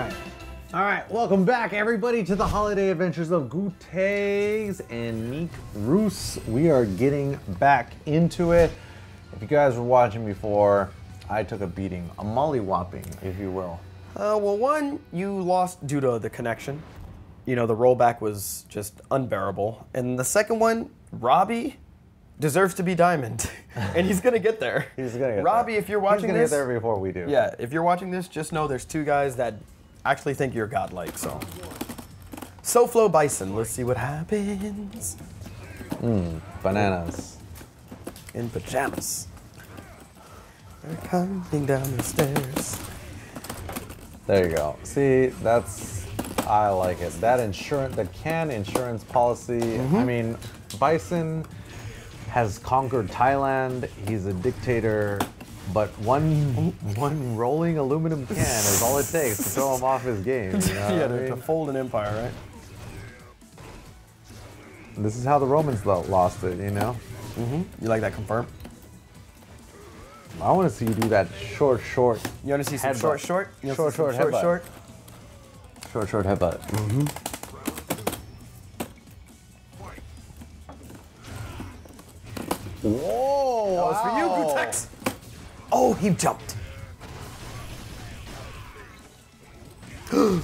right. All right, welcome back, everybody, to the holiday adventures of Gootecks and Mike Ross. We are getting back into it. If you guys were watching before, I took a beating, a mollywhopping, if you will. Uh, well, one, you lost due to the connection. You know, the rollback was just unbearable. And the second one, Robbie deserves to be diamond, and he's gonna get there. He's gonna get Robbie, there. if you're watching He's gonna this, get there before we do. yeah, if you're watching this, just know there's two guys that actually think you're godlike. So, SoFlo Bison. Let's see what happens Mmm, Bananas. in pajamas. They're coming down the stairs. There you go. See, that's I like it. That insurance, the can insurance policy. Mm-hmm. I mean, Bison has conquered Thailand. He's a dictator, but one one rolling aluminum can is all it takes to throw him off his game. You know yeah, what I to, to fold an empire, right? This is how the Romans lo- lost it. You know. Mm-hmm. You like that confirm? I want to see you do that short, short, You want to see some Headbutt. short, short? You Short, short short, headbutt. short? short, short headbutt. Mm-hmm. Whoa! That was for you. Gootecks. Oh, he jumped.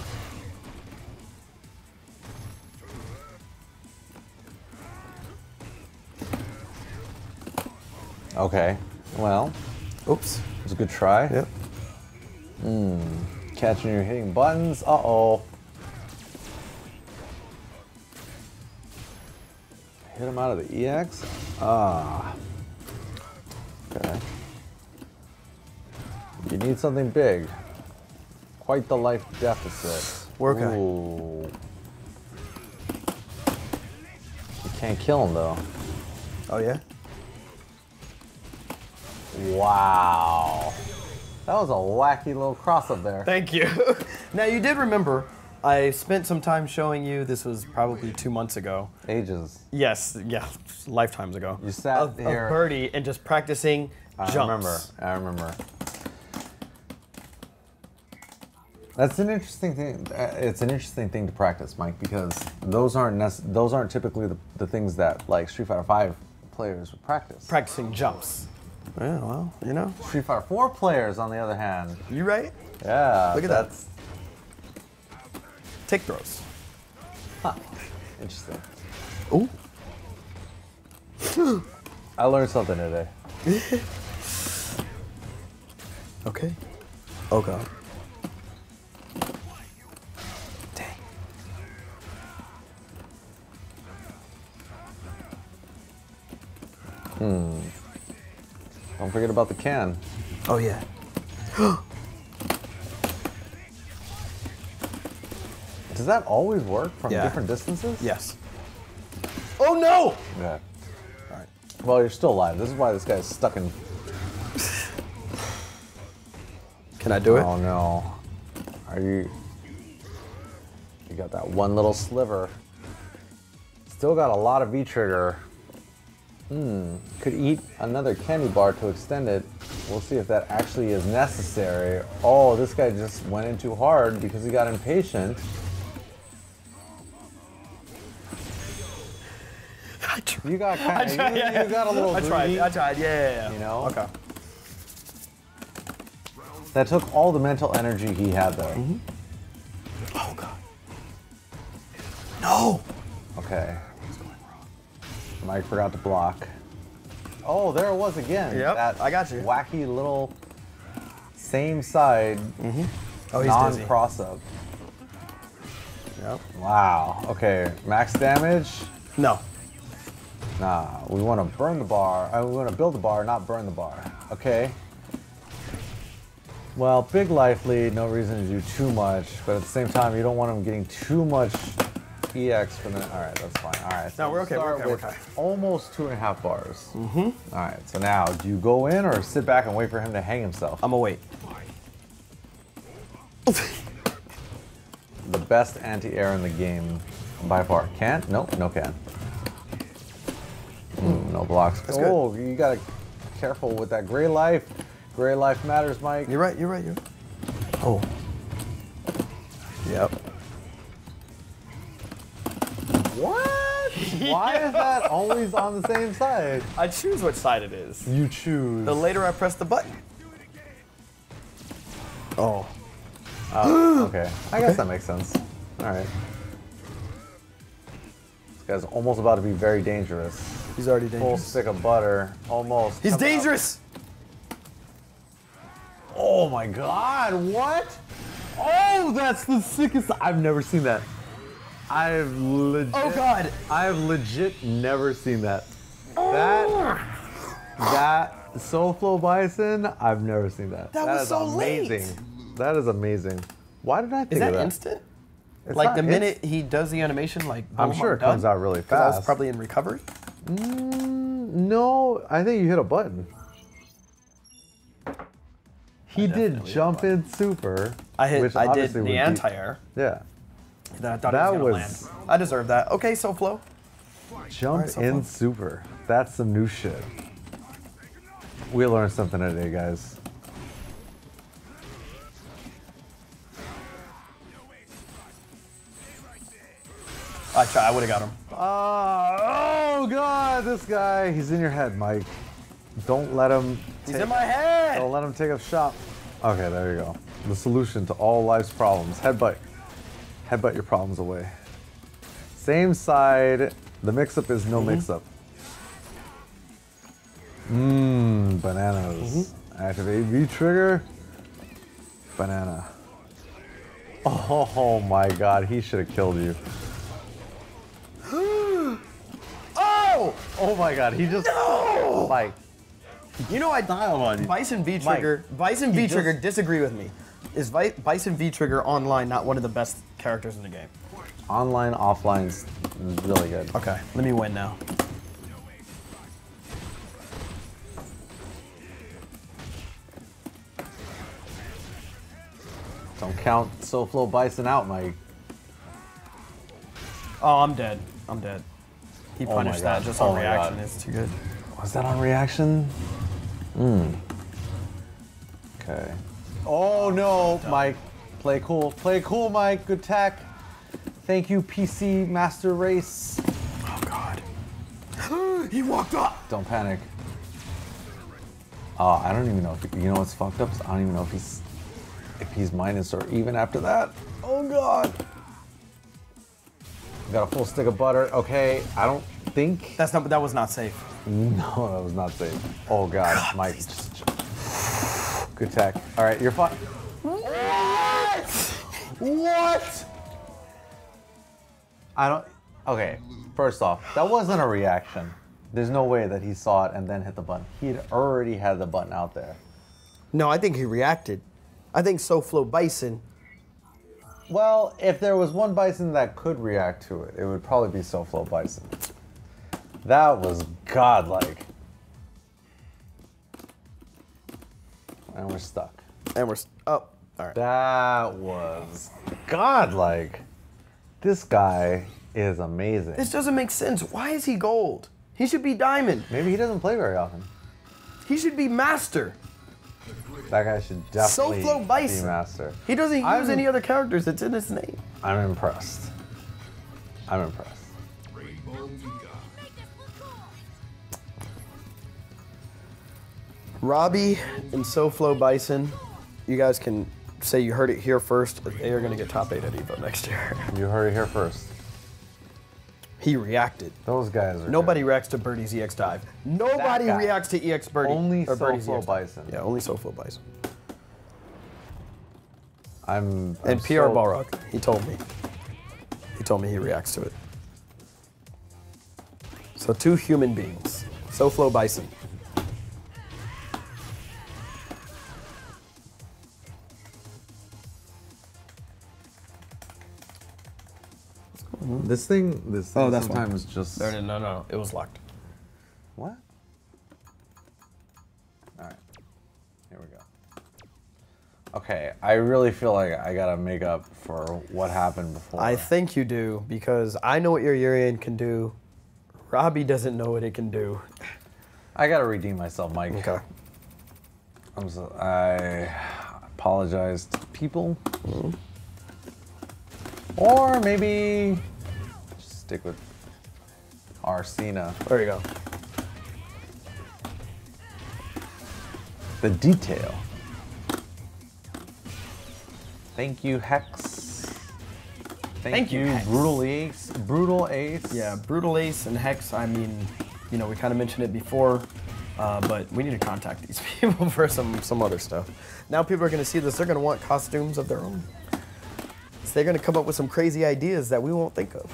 Okay. Well, Oops. it was a good try. Yep. Catching you hitting buttons. Uh oh. Hit him out of the EX. Ah. Okay. You need something big. Quite the life deficit. Work eye. Ooh. You can't kill him though. Oh yeah. Wow. That was a wacky little cross up there. Thank you. now you did remember. I spent some time showing you. This was probably two months ago. Ages. Yes. Yeah. Lifetimes ago. You sat of, here- of birdie and just practicing I jumps. remember. I remember. That's an interesting thing. uh, It's an interesting thing to practice, Mike, because those aren't nec- those aren't typically the, the things that like Street Fighter Five players would practice. Practicing jumps. Yeah. Well, you know. Street Fighter Four players, on the other hand, You right? yeah, Look at that. that's Take throws. interesting. Ooh. I learned something today. Okay. Oh god. Hmm. Don't forget about the can. Oh yeah. Does that always work from Yeah. different distances? Yes. Oh no! Yeah. All right. Well, you're still alive. This is why this guy's stuck in. Can I do it? Oh no. Are you. You got that one little sliver. Still got a lot of V trigger. Hmm. Could eat another candy bar to extend it. We'll see if that actually is necessary. Oh, this guy just went in too hard because he got impatient. You got kind of. tried, You, yeah, you got a little. I tried. greedy. I tried. Yeah, yeah, yeah. You know? Okay. That took all the mental energy he had though. Oh god. No. Okay. Mike forgot to block. Oh, there it was again. Yep, That I got you. Wacky little same side mm -hmm. Oh, he's non dizzy. cross up. Yep. Wow. Okay. Max damage. No. Nah. We want to burn the bar. Uh, we want to build the bar, not burn the bar. Okay. Well, big life lead. No reason to do too much, but at the same time, you don't want him getting too much EX for the. All right, that's fine. All right. No, we're okay, we're start okay, we're okay. Almost two and a half bars. Mm-hmm. All right. So now, do you go in or sit back and wait for him to hang himself? I'm gonna wait. the best anti-air in the game by far. Can't? Nope, no can. Mm, no blocks. That's good. oh, you gotta careful with that gray life. Gray life matters, Mike. You're right. You're right. You're. Oh. Why is that always on the same side? I choose which side it is. You choose. The later I press the button. Oh. Oh, okay. I guess that makes sense. All right. This guy's almost about to be very dangerous. He's already dangerous. Full dangerous. stick of butter, almost. He's coming up. dangerous! Oh my god, what? Oh, that's the sickest. I've never seen that. I've legit. Oh god! I've legit never seen that. That. That SoFlo Bison, I've never seen that. That was is so late. amazing. That is amazing. Why did I think Is that of that? instant? It's like not- the minute he does the animation, like I'm sure it done? comes out really 'Cause I was fast. probably in recovery. Mm, no, I think you hit a button. He did definitely hit a jump in super. I hit. which I did obviously would the be- anti-air. Yeah. Then I thought That was was- land. I deserve that. Okay, so flow. Jump Alright, so in far. super. That's some new shit. We learned something today, guys. I try. I would have got him. Uh, oh god, this guy. He's in your head, Mike. Don't let him. He's take- in my head. Don't let him take up shop. Okay, there you go. The solution to all life's problems. Headbutt. Headbutt your problems away. Same side. The mix-up is no mm-hmm. mix-up. Mmm, bananas. Mm-hmm. Activate V trigger. Banana. Oh my god, he should have killed you. Oh! Oh my god, he just. No! Mike. You know I Dial on you. Bison V-trigger... Bison V-trigger Disagree with me. Is Vi- Bison V Trigger online not one of the best characters in the game? Online, offline's really good. Okay, let me win now. Don't count SoFlo Bison out, Mike. Oh, I'm dead. I'm dead. He Oh punished that just Oh on my reaction. It's too good. Was that on reaction? Hmm. Okay. Oh no, Mike. Play cool. Play cool, Mike. Good tech. Thank you, PC Master Race. Oh God. he walked up. Don't panic. Oh, I don't even know if you know what's fucked up. I don't even know if he's if he's minus or even after that. Oh god. Got a full stick of butter. Okay, I don't think. That's not. That was not safe. No, that was not safe. Oh god, Mike. Good tech. All right, you're fine. What? What? I don't. Okay, first off, that wasn't a reaction. There's no way that he saw it and then hit the button. He'd already had the button out there. No, I think he reacted. I think SoFlo Bison. Well, if there was one bison that could react to it, it would probably be SoFlo Bison. That was godlike. And we're stuck. And we're. Oh, all right. That was godlike. This guy is amazing. This doesn't make sense. Why is he gold? He should be diamond. Maybe he doesn't play very often. He should be master. That guy should definitely SoFlo be Bison. master. He doesn't use I'm- any other characters that's in his name. I'm impressed. I'm impressed. Robbie and SoFlo Bison, you guys can say you heard it here first. They are going to get top eight at Evo next year. You heard it here first. He reacted. Those guys are Nobody good. reacts to Birdie's EX dive. Nobody reacts to EX Birdie. Only SoFlo dive. Bison. Yeah, only SoFlo Bison. I'm, I'm And PR so- Balrog, he told me. He told me he reacts to it. So two human beings. SoFlo Bison. This thing, this Oh, thing that's one. sometimes just. No, no, no, no. It was locked. What? All right. Here we go. Okay, I really feel like I gotta make up for what happened before. I think you do because I know what your Urien can do. Robbie doesn't know what it can do. I gotta redeem myself, Mike. Okay. I'm so, I apologize to people. Mm-hmm. Or maybe just stick with R. Mika. There you go. The detail. Thank you, Hex. Thank, Thank you, Hex. Brutal Ace. Brutal Ace. Yeah, Brutal Ace and Hex, I mean, you know, we kind of mentioned it before, uh, but we need to contact these people for some, some other stuff. Now people are going to see this, they're going to want costumes of their own. So they're going to come up with some crazy ideas that we won't think of.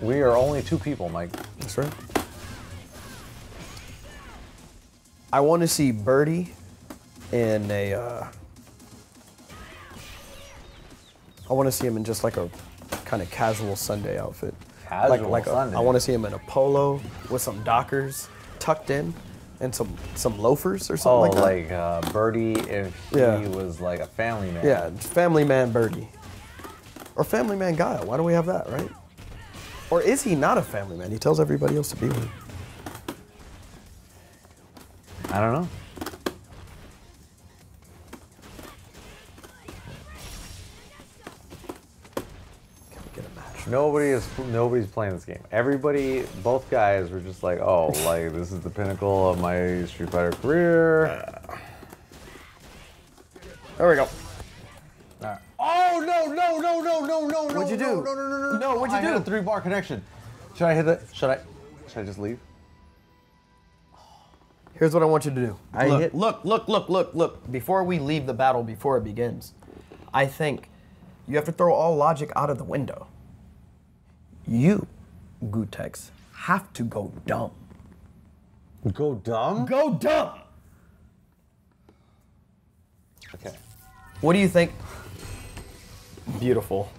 We are only two people, Mike. That's right. I want to see Birdie in a. Uh, I want to see him in just like a kind of casual Sunday outfit. Casual like a- Sunday. I want to see him in a polo with some Dockers tucked in and some some loafers or Oh, something like that. like uh, Birdie if he Yeah. was like a family man. Yeah, Family Man Birdie. Or Family Man Guile. Why do we have that, right? Or is he not a family man? He tells everybody else to be one. I don't know. Can we get a match? Nobody is nobody's playing this game. Everybody, both guys were just like, oh, like this is the pinnacle of my Street Fighter career. There we go. No no no no no no no! What'd you do? No no no no! No, what'd you I had do? a three bar connection. Should I hit it? Should I? Should I just leave? Here's what I want you to do. I look, hit- look, look, look, look, look. Before we leave the battle, before it begins, I think you have to throw all logic out of the window. You, Gootecks, have to go dumb. Go dumb. Go dumb. Okay. What do you think? Beautiful.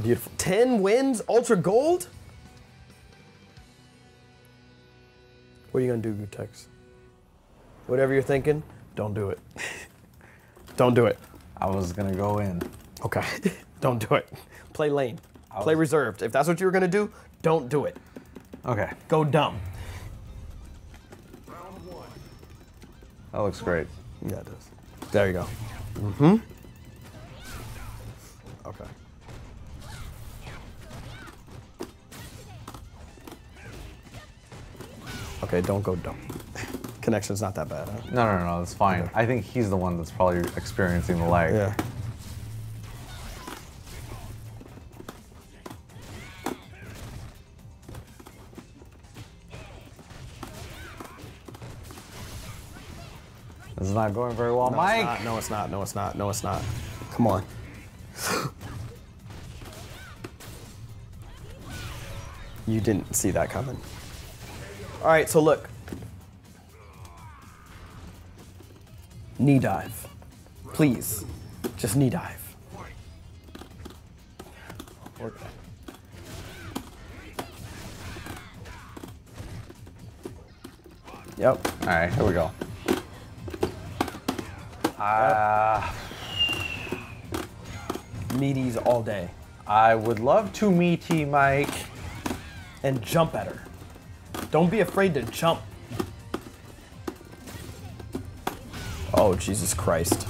Beautiful. 10 wins, Ultra Gold? What are you to do, Gootecks? Whatever you're thinking, don't do it. don't do it. I was gonna go in. Okay. don't do it. Play lane. I Play was- reserved. If that's what you were going to do, don't do it. Okay. Go dumb. That looks great. Yeah, it does. There you go. Mm-hmm. Okay. Okay, don't go dumb. Connection's not that bad, huh? No no no, that's fine. Okay. I think he's the one that's probably experiencing the lag. Yeah. This is not going very well, No, Mike. It's. No, it's not. No, it's not. No, it's not. Come on. You didn't see that coming. All right, so look. Knee dive. Please. Just knee dive. Yep. All right, here we go. Uh, Meaties all day. I would love to meet you, Mike. And jump at her. Don't be afraid to jump. Oh, Jesus Christ.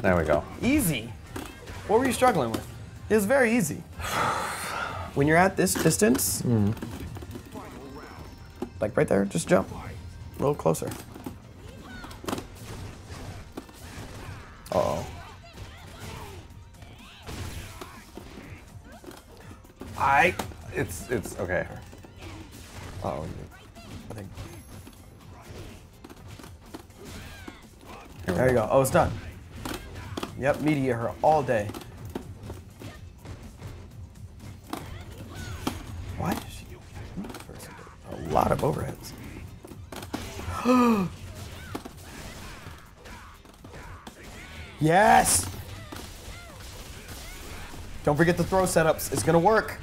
There we go. Easy. What were you struggling with? It was very easy. When you're at this distance, mm. like right there, just jump. A little closer. It's it's okay. Oh, I think. There you go. Oh, it's done. Yep, media her all day. Why is she a lot of overheads? yes. Don't forget the throw setups. It's gonna work.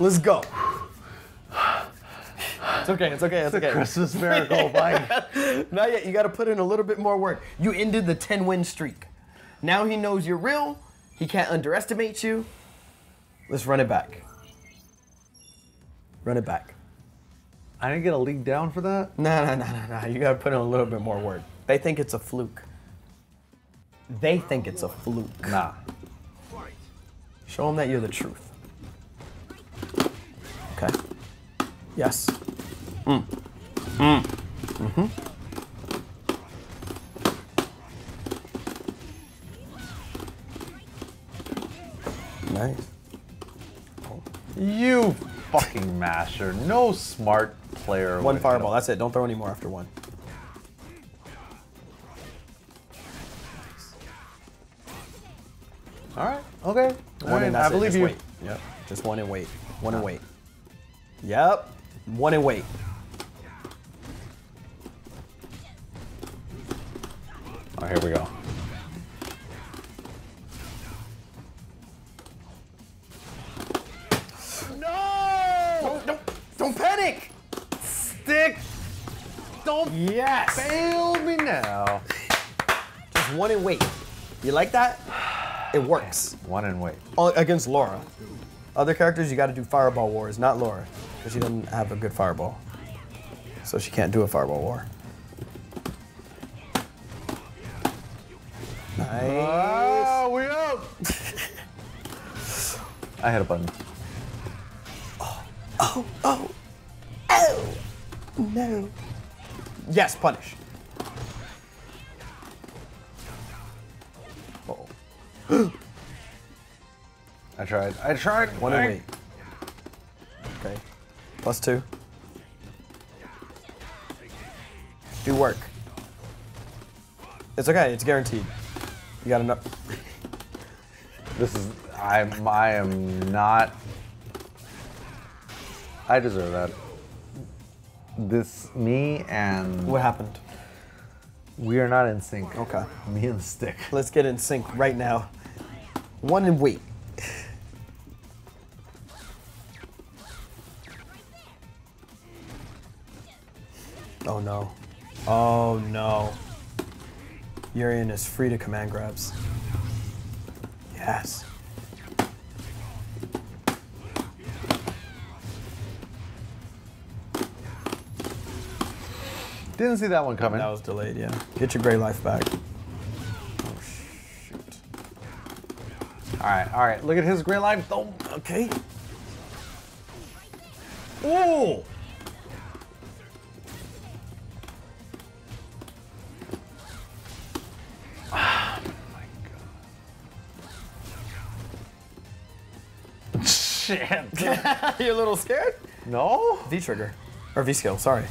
Let's go. It's okay. It's okay. It's okay. Christmas miracle, Mike. Not yet. You got to put in a little bit more work. You ended the 10 win streak. Now he knows you're real. He can't underestimate you. Let's run it back. Run it back. I didn't get a league down for that. No, no, no, no, no. You gotta put in a little bit more work. They think it's a fluke. They think it's a fluke. Nah. Show them that you're the truth. Okay. Yes. Mm. Mm. Mm-hmm. Nice. You fucking master. No smart player. One fireball. That's it. Don't throw any more after one. All right. Okay. One right, and I that's it. believe Just you. Wait. Yep. Just one and wait. One and wait. Yep. One and wait. Oh, here we go. No! Don't, don't, don't panic. Stick! Don't Yes. fail me now. Just one and wait. You like that? It works. One and wait. Against Laura. Other characters, you got to do Fireball Wars, not Laura, because she doesn't have a good Fireball. So she can't do a Fireball War. Nice. Ah, we up! I had a button. Oh, oh, oh, no. Yes, punish. Uh-oh. I tried. I tried. One and wait. Okay. Plus two. Do work. It's okay. It's guaranteed. You got enough. This is. I'm. I am not. I deserve that. This me and What happened? we are not in sync. Okay. Me and the stick. Let's get in sync right now. One and wait. Oh no. Oh no. Urien is free to command grabs. Yes. Didn't see that one coming. That was delayed, yeah. Get your gray life back. Oh shoot. All right. All right. Look at his gray life. Don't. Okay. Ooh! Shit. You're a little scared? no. V trigger. Or V skill, sorry.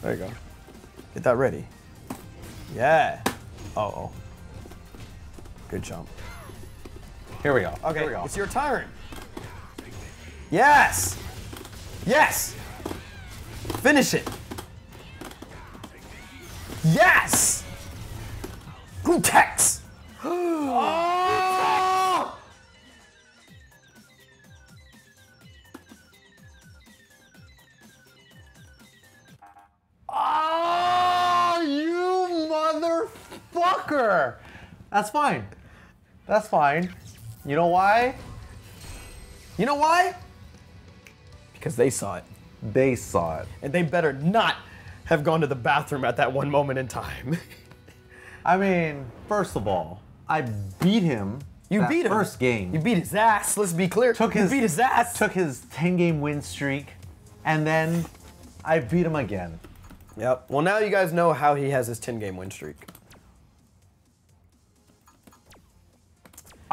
There you go. Get that ready. Yeah. Uh oh. Good jump. Here we go. Okay, Here we go. it's your turn. Yes! Yes! Finish it. Yes! Gootecks! oh! That's fine. That's fine. You know why? You know why? Because they saw it. They saw it. And they better not have gone to the bathroom at that one moment in time. I mean, first of all, I beat him. You beat him. first game. You beat his ass, let's be clear. took you his beat his ass. Took his 10 game win streak, and then I beat him again. Yep. Well, now you guys know how he has his 10 game win streak.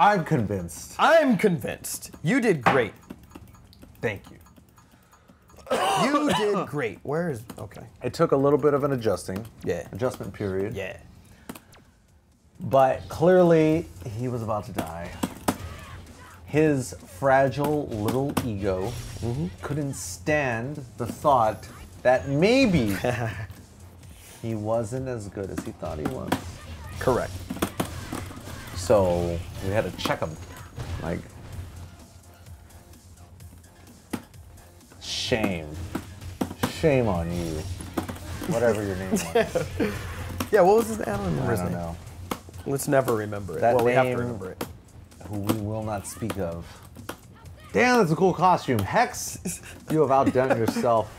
I'm convinced. I'm convinced. You did great. Thank you. You did great. Where is. Okay. It took a little bit of an adjusting. Yeah. Adjustment period. Yeah. But clearly, he was about to die. His fragile little ego mm-hmm. couldn't stand the thought that maybe he wasn't as good as he thought he was. Correct. So we had to check him. Like, shame. Shame on you. Whatever your name was. Yeah, what was his name? I don't remember I his don't name. know. Let's never remember it. That well, we have to name- remember it. Who we will not speak of. Damn, that's a cool costume. Hex, you have outdone yourself.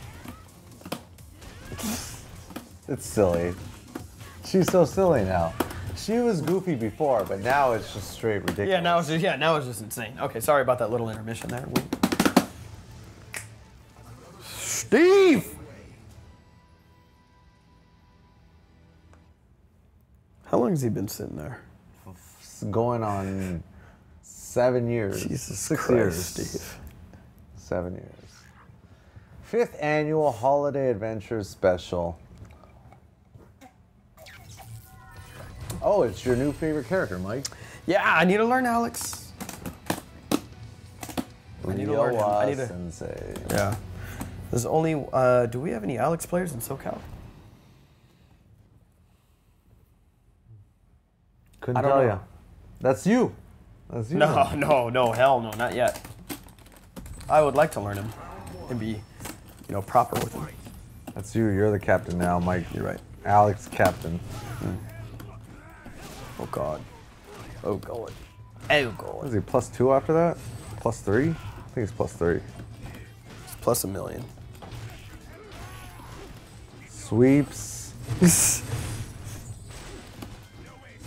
It's silly. She's so silly now. She was goofy before, but now it's just straight ridiculous. Yeah, now it's just, yeah, now it's just insane. Okay, sorry about that little intermission there. We- Steve. How long has he been sitting there? It's going on seven years. Jesus Six Christ, years. Steve. Seven years. Fifth annual Holiday Adventures Special. Oh, it's your new favorite character, Mike. Yeah, I need to learn Alex. I need to learn him. I need to- Sensei. Yeah. There's only. Uh, do we have any Alex players in SoCal? Couldn't I don't tell know. you. That's you. That's you. No, no, no, hell no, not yet. I would like to learn him and be, you know, proper with him. That's you. You're the captain now, Mike. You're right. Alex, captain. Oh God. Oh God. Oh God. is he? Plus two after that? Plus three? I think it's plus three. It's plus a million. Sweeps.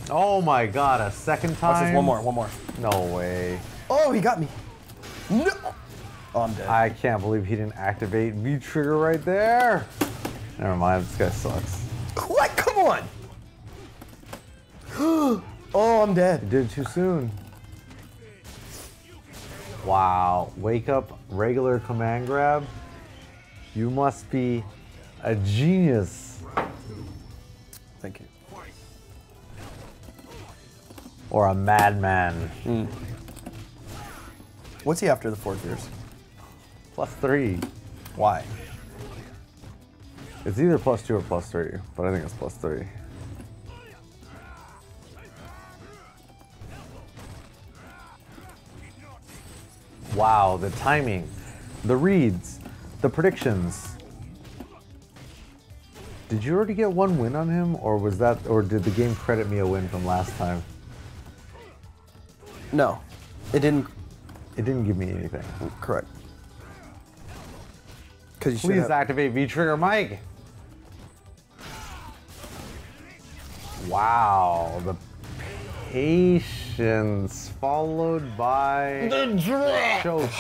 Oh my god, a second Watch time? this. One more. One more. No way. Oh, he got me. No. Oh, I'm dead. I can't believe he didn't activate V trigger right there. Never mind, this guy sucks. What? Come on. oh, I'm He dead. did it too soon. Wow. Wake up, regular command grab. You must be a genius Thank you. or a madman. Hmm. What's he after the four gears? Plus three. Why? It's either plus two or plus three, but I think it's plus three. Wow, the timing, the reads, the predictions. Did you already get one win on him, or was that, or did the game credit me a win from last time? No, it didn't. It didn't give me anything. Correct. Please have. activate V Trigger Mike. Wow, the patience followed by the choke.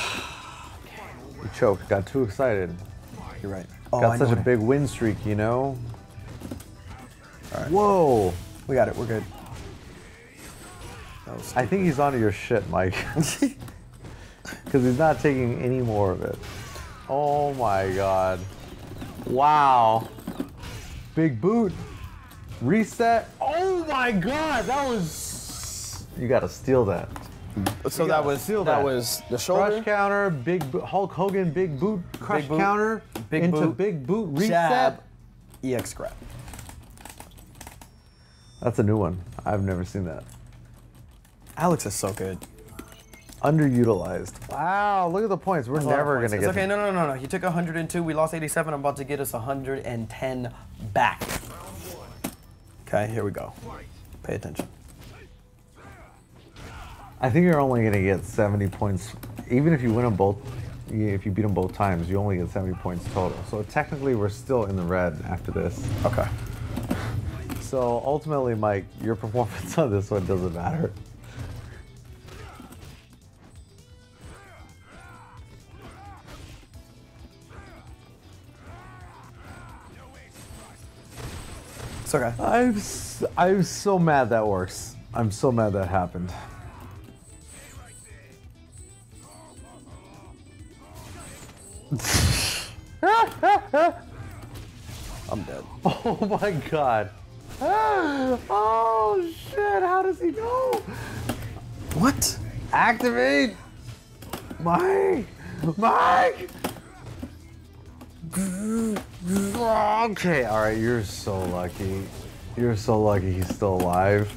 You choked, got too excited. You're right. Oh, got I such a big win streak, you know? Whoa! We got it. We're good. That was I think he's onto your shit, Mike. Because he's not taking any more of it. Oh my god. Wow. Big boot. Reset. Oh my god, that was. You gotta steal that. so You that was steal that that. was the Crush counter, big Hulk Hogan, big boot, crush boot, counter, big into boot, big boot, reset. Jab. EX grab. That's a new one. I've never seen that. Alex is so good. Underutilized. Wow, look at the points. We're That's a lot of never points. gonna It's get. okay. No, no, no, no. He took 102. We lost 87. I'm about to get us 110 back. Okay, here we go. Pay attention. I think you're only gonna get 70 points, even if you win them both. If you beat them both times, you only get 70 points total. So technically, we're still in the red after this. Okay. So ultimately, Mike, your performance on this one doesn't matter. It's okay. I'm s- I'm so mad that works. I'm so mad that happened. I'm dead. Oh my god. Oh shit! How does he know? What? Activate! Mike! Mike! Okay, alright, you're so lucky. You're so lucky he's still alive.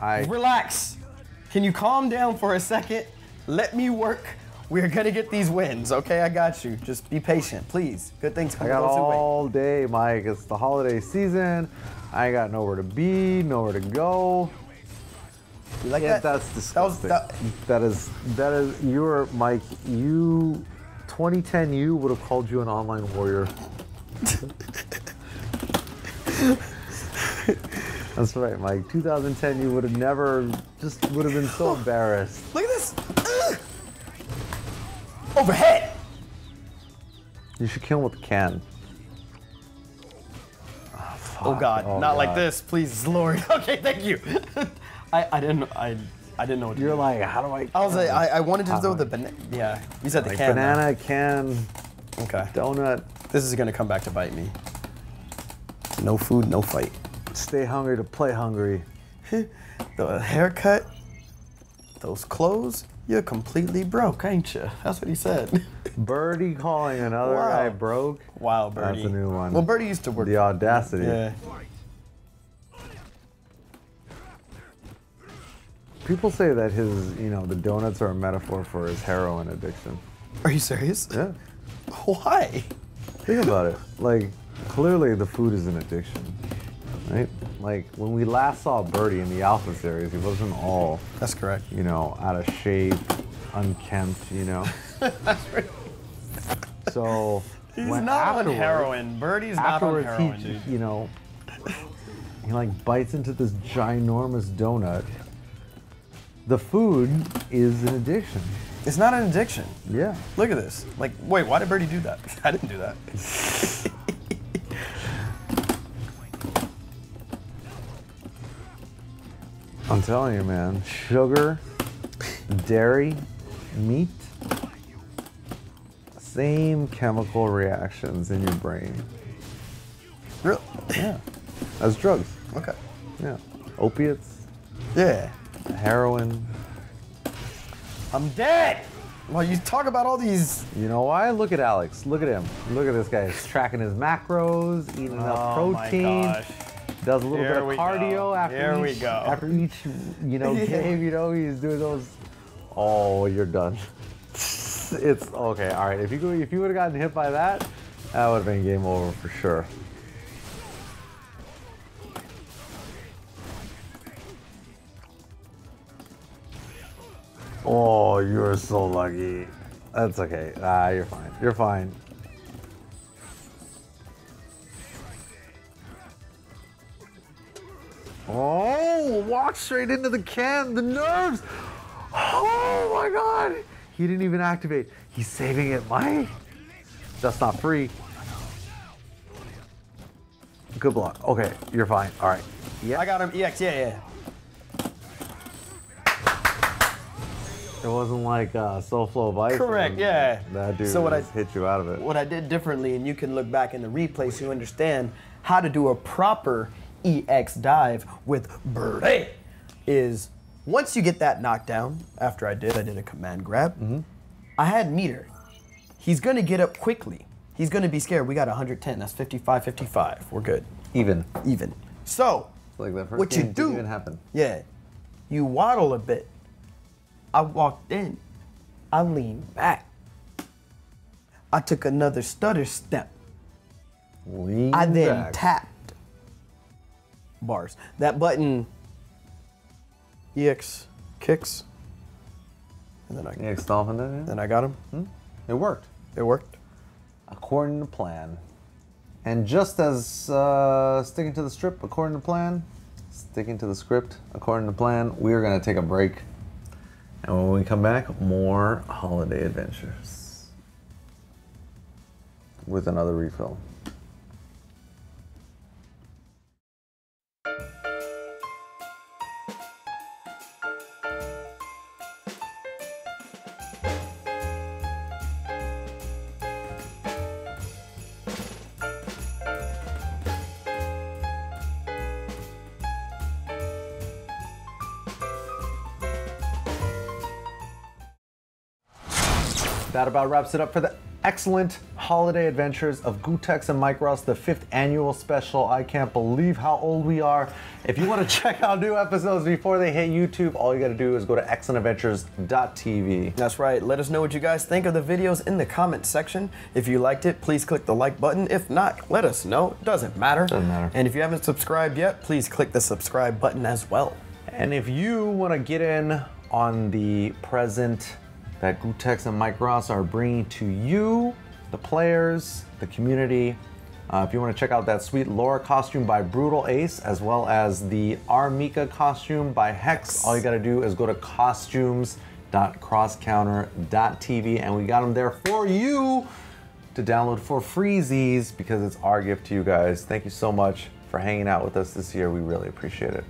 I Relax. Can you calm down for a second? Let me work. We're gonna get these wins, okay? I got you. Just be patient, please. Good things I come got who wait. all day, Mike. It's the holiday season. I ain't got nowhere to be, nowhere to go. You like Yeah, that? that's That was disgusting. that, that is that is you're Mike. You 2010 you would have called you an online warrior. That's right, Mike. 2010 you would have never just would have been so embarrassed. Look at this. Ugh. Overhead. You should kill him with a can. Oh God, Oh, not like this, please, Lord. Okay, thank you. I, I didn't I I didn't know what to You're do. like, how do I? I was like, I, I wanted to throw do the banana. Yeah, you said the like can. though. banana, can, Okay, donut. this is gonna come back to bite me. No food, no fight. Stay hungry to play hungry. The haircut, those clothes, you're completely broke, ain't you? That's what he said. Birdie calling another Wow. guy broke. wow, Birdie. That's a new one. Well, Birdie used to work. The audacity. yeah. People say that his, you know, the donuts are a metaphor for his heroin addiction. Are you serious? Yeah. Why? Think about it. Like, clearly the food is an addiction, right? Like, when we last saw Birdie in the Alpha series, he wasn't all, That's correct. you know, out of shape, unkempt, you know? So, He's not on heroin. Birdie's not on Afterwards, heroin, he, dude. you know, he like bites into this ginormous donut. The food is an addiction. It's not an addiction. Yeah. Look at this. Like, wait, why did Birdie do that? I didn't do that. I'm telling you, man. Sugar, dairy, meat, same chemical reactions in your brain. Really? Yeah. As drugs. Okay. Yeah. Opiates, Yeah. heroin. I'm dead. Well, you talk about all these. You know why? Look at Alex. Look at him. Look at this guy. He's tracking his macros, eating enough Oh my protein. gosh. Does a little bit of cardio go. after each, go. after each, you know, Yeah. game. You know, he's doing those. Oh, you're done. it's okay. All right. If you go, if you would have gotten hit by that, that would have been game over for sure. Oh, you're so lucky. That's okay. Ah, you're fine. You're fine. Oh, walk straight into the can. The nerves. Oh my God. He didn't even activate. He's saving it, Mike. That's not free. Good block. Okay, you're fine. All right. Yeah. I got him. EX. Yeah, yeah. It wasn't like uh, SoFlo Vice. Correct, yeah. That dude So what I- just hit you out of it. What I did differently, and you can look back in the replay so you understand how to do a proper EX dive with Birdie, is once you get that knocked down, after I did, I did a command grab. Mm-hmm. I had meter. He's gonna get up quickly. He's gonna be scared. We got 110. That's 55, 55. We're good. Even. Even. So, Like what you do? even happen. Yeah, you waddle a bit. I walked in. I leaned back. I took another stutter step. Lean I then back. tapped bars. That button EX kicks. And then I Yeah, stomping it. yeah. then I got him. It worked. It worked. According to plan. And just as uh, sticking to the strip according to plan, sticking to the script according to plan, we are going to take a break. And when we come back, more holiday adventures with another refill. That about wraps it up for the excellent holiday adventures of Gootecks and Mike Ross, the fifth annual special. I can't believe how old we are. If you want to check out new episodes before they hit YouTube, all you got to do is go to excellentadventures.tv. That's right. Let us know what you guys think of the videos in the comment section. If you liked it, please click the like button. If not, let us know. Doesn't matter. Doesn't matter. And if you haven't subscribed yet, please click the subscribe button as well. And if you want to get in on the present that Gootecks and Mike Ross are bringing to you, the players, the community, uh, if you want to check out that sweet Laura costume by Brutal Ace, as well as the R. Mika costume by Hex, all you got to do is go to costumes.crosscounter.tv, and we got them there for you to download for freezies because it's our gift to you guys. Thank you so much for hanging out with us this year. We really appreciate it.